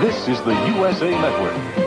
This is the USA Network.